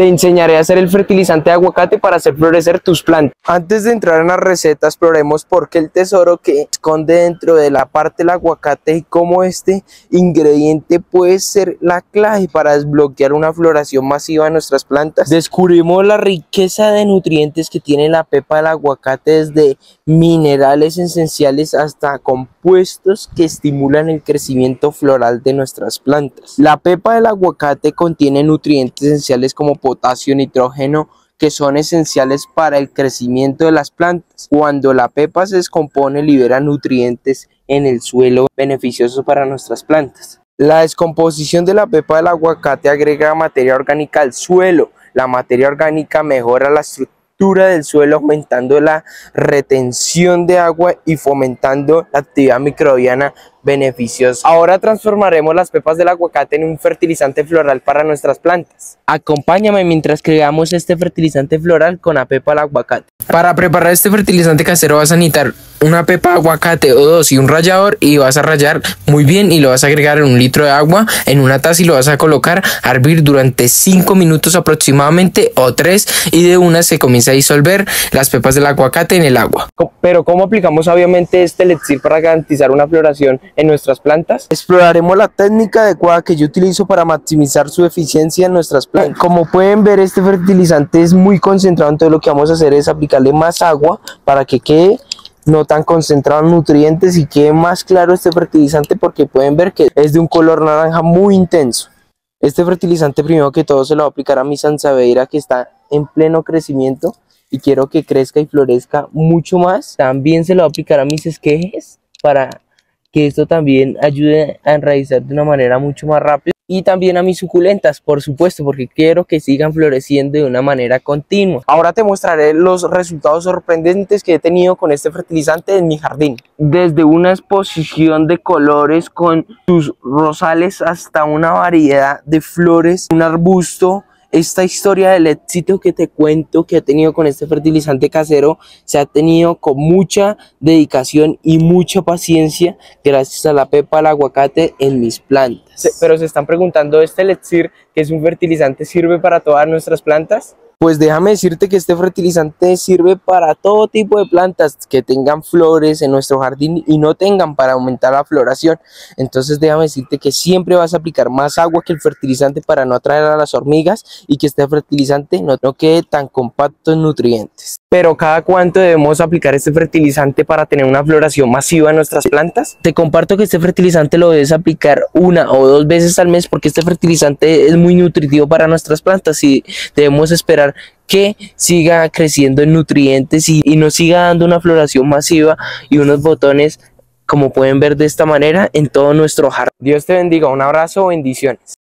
te enseñaré a hacer el fertilizante de aguacate para hacer florecer tus plantas. Antes de entrar en la receta, exploremos por qué el tesoro que esconde dentro de la parte del aguacate y cómo este ingrediente puede ser la clave para desbloquear una floración masiva de nuestras plantas. Descubrimos la riqueza de nutrientes que tiene la pepa del aguacate desde minerales esenciales hasta compuestos que estimulan el crecimiento floral de nuestras plantas. La pepa del aguacate contiene nutrientes esenciales como potasio, nitrógeno, que son esenciales para el crecimiento de las plantas. Cuando la pepa se descompone, libera nutrientes en el suelo beneficiosos para nuestras plantas. La descomposición de la pepa del aguacate agrega materia orgánica al suelo. La materia orgánica mejora la estructura del suelo, aumentando la retención de agua y fomentando la actividad microbiana beneficiosa. Ahora transformaremos las pepas del aguacate en un fertilizante floral para nuestras plantas. Acompáñame mientras creamos este fertilizante floral con la pepa del aguacate. Para preparar este fertilizante casero vas a necesitar una pepa de aguacate o dos y un rallador y vas a rallar muy bien y lo vas a agregar en un litro de agua en una taza y lo vas a colocar a hervir durante 5 minutos aproximadamente o 3 y de una se comienza a disolver las pepas del aguacate en el agua. Pero ¿cómo aplicamos obviamente este elixir para garantizar una floración en nuestras plantas? Exploraremos la técnica adecuada que yo utilizo para maximizar su eficiencia en nuestras plantas. Como pueden ver este fertilizante es muy concentrado entonces lo que vamos a hacer es aplicarle más agua para que quede no tan concentrado en nutrientes y quede más claro este fertilizante porque pueden ver que es de un color naranja muy intenso. Este fertilizante primero que todo se lo voy a aplicar a mi sansaveira que está en pleno crecimiento y quiero que crezca y florezca mucho más. También se lo voy a aplicar a mis esquejes para que esto también ayude a enraizar de una manera mucho más rápida y también a mis suculentas, por supuesto, porque quiero que sigan floreciendo de una manera continua. Ahora te mostraré los resultados sorprendentes que he tenido con este fertilizante en mi jardín. Desde una exposición de colores con sus rosales hasta una variedad de flores, un arbusto esta historia del éxito que te cuento que ha tenido con este fertilizante casero se ha tenido con mucha dedicación y mucha paciencia gracias a la pepa del aguacate en mis plantas. Pero se están preguntando, ¿este elixir que es un fertilizante sirve para todas nuestras plantas? Pues déjame decirte que este fertilizante sirve para todo tipo de plantas que tengan flores en nuestro jardín y no tengan para aumentar la floración. Entonces déjame decirte que siempre vas a aplicar más agua que el fertilizante para no atraer a las hormigas y que este fertilizante no, quede tan compacto en nutrientes. Pero cada cuánto debemos aplicar este fertilizante para tener una floración masiva en nuestras plantas? Te comparto que este fertilizante lo debes aplicar una o dos veces al mes porque este fertilizante es muy nutritivo para nuestras plantas y debemos esperar que siga creciendo en nutrientes y, y nos siga dando una floración masiva y unos botones como pueden ver de esta manera en todo nuestro jardín. Dios te bendiga, un abrazo, bendiciones.